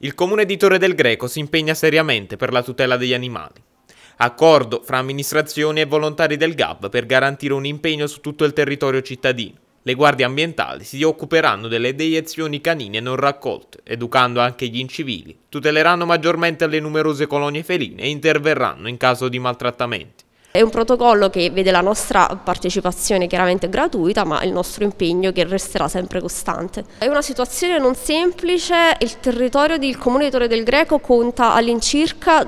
Il comune editore del Greco si impegna seriamente per la tutela degli animali. Accordo fra amministrazioni e volontari del GAB per garantire un impegno su tutto il territorio cittadino. Le guardie ambientali si occuperanno delle deiezioni canine non raccolte, educando anche gli incivili, tuteleranno maggiormente le numerose colonie feline e interverranno in caso di maltrattamenti. È un protocollo che vede la nostra partecipazione chiaramente gratuita, ma il nostro impegno che resterà sempre costante. È una situazione non semplice, il territorio del comune di Torre del Greco conta all'incirca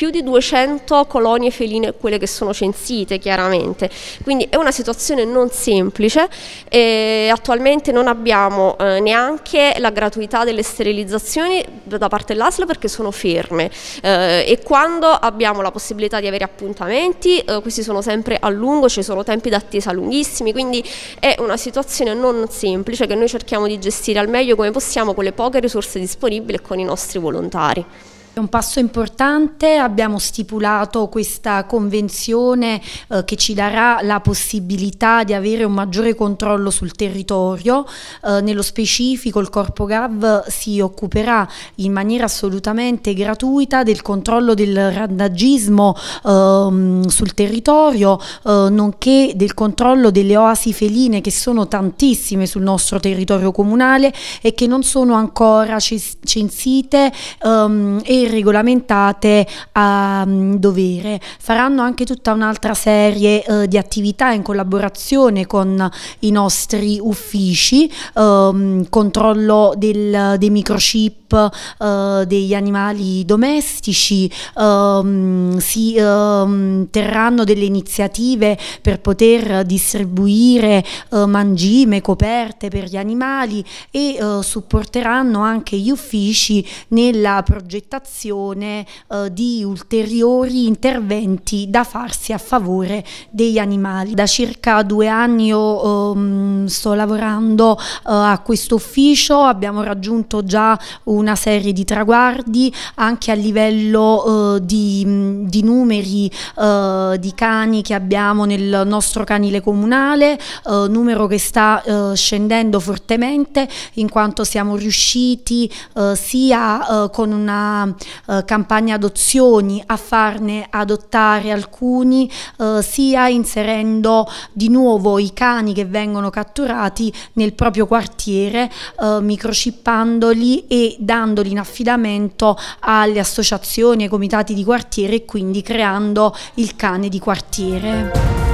più di 200 colonie feline, quelle che sono censite chiaramente, quindi è una situazione non semplice e attualmente non abbiamo eh, neanche la gratuità delle sterilizzazioni da parte dell'ASL perché sono ferme eh, e quando abbiamo la possibilità di avere appuntamenti eh, questi sono sempre a lungo, ci sono tempi d'attesa lunghissimi, quindi è una situazione non semplice che noi cerchiamo di gestire al meglio come possiamo con le poche risorse disponibili e con i nostri volontari. È un passo importante, abbiamo stipulato questa convenzione eh, che ci darà la possibilità di avere un maggiore controllo sul territorio, eh, nello specifico il Corpo GAV si occuperà in maniera assolutamente gratuita del controllo del randagismo eh, sul territorio, eh, nonché del controllo delle oasi feline che sono tantissime sul nostro territorio comunale e che non sono ancora censite ehm, e regolamentate a um, dovere. Faranno anche tutta un'altra serie uh, di attività in collaborazione con i nostri uffici, um, controllo del, dei microchip uh, degli animali domestici, um, si terranno delle iniziative per poter distribuire uh, mangime, coperte per gli animali e supporteranno anche gli uffici nella progettazione di ulteriori interventi da farsi a favore degli animali. Da circa due anni io um, sto lavorando uh, a questo ufficio, abbiamo raggiunto già una serie di traguardi anche a livello uh, di, di, numeri uh, di cani che abbiamo nel nostro canile comunale, numero che sta scendendo fortemente in quanto siamo riusciti sia con una eh, campagna adozioni a farne adottare alcuni, eh, sia inserendo di nuovo i cani che vengono catturati nel proprio quartiere, eh, microchippandoli e dandoli in affidamento alle associazioni, ai comitati di quartiere e quindi creando il cane di quartiere.